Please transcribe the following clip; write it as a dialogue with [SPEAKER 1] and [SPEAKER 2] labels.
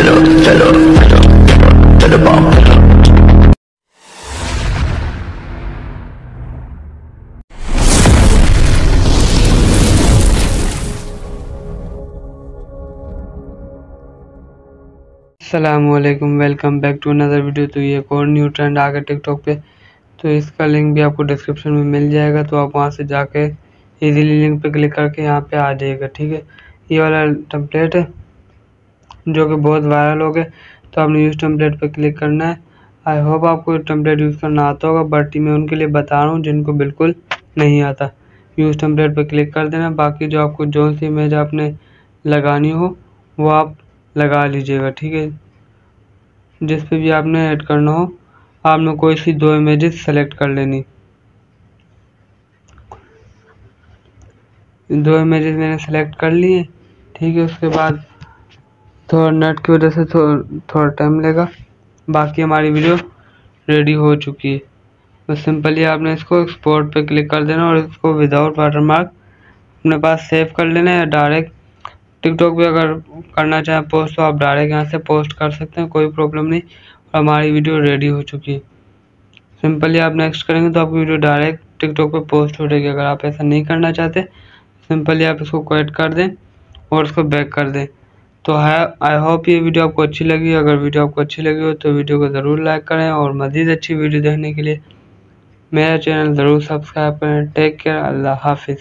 [SPEAKER 1] Fiddle, fiddle, fiddle ball, fiddle.
[SPEAKER 2] Aslam welcome back to another video तो ये एक और न्यू ट्रेंड आ गया टिकटॉक पे। तो इसका लिंक भी आपको डिस्क्रिप्शन में मिल जाएगा। तो आप वहाँ से जाके इजीली लिंक पे क्लिक करके यहाँ पे आ जाएगा ठीक है? ये वाला टम्पलेट है। जो कि बहुत वायरल हो गए। तो आपने यूज़ टेम्पलेट पर क्लिक करना है। आई होप आपको टेम्पलेट यूज़ करना आता होगा बट मैं उनके लिए बता रहा हूँ जिनको बिल्कुल नहीं आता। यूज़ टेम्पलेट पर क्लिक कर देना। बाकी जो आपको जो सी इमेज आपने लगानी हो, वो आप लगा लीजिएगा, ठीक है? जिस पे भी आपने ऐड करना हो, आपने कोई सी दो इमेजेस सेलेक्ट कर लेनी। दो इमेजेस मैंने सेलेक्ट कर लिए, ठीक है? उसके बाद थोड़ा नेट की वजह से थो, थोड़ा टाइम लेगा। बाकी हमारी वीडियो रेडी हो चुकी है। तो सिंपली आपने इसको एक्सपोर्ट पे क्लिक कर देना और इसको विदाउट वाटरमार्क अपने पास सेव कर लेना है डायरेक्ट टिकटॉक पे अगर करना चाहें पोस्ट तो आप डायरेक्ट यहाँ से पोस्ट कर सकते हैं कोई प्रॉब्लम नहीं। और हमारी वीडियो रेडी हो चुकी है। सिंपली आप नेक्स्ट करेंगे तो आपकी वीडियो डायरेक्ट टिकटॉक पे पोस्ट हो जाएगी। अगर आप ऐसा नहीं करना चाहते सिंपली आप इसको क्वेट कर दें और उसको बैक कर दें। तो है आई होप ये वीडियो आपको अच्छी लगी अगर वीडियो आपको अच्छी लगी हो तो वीडियो को ज़रूर लाइक करें और मज़ीद अच्छी वीडियो देखने के लिए मेरा चैनल ज़रूर सब्सक्राइब करें। टेक केयर अल्लाह हाफिज़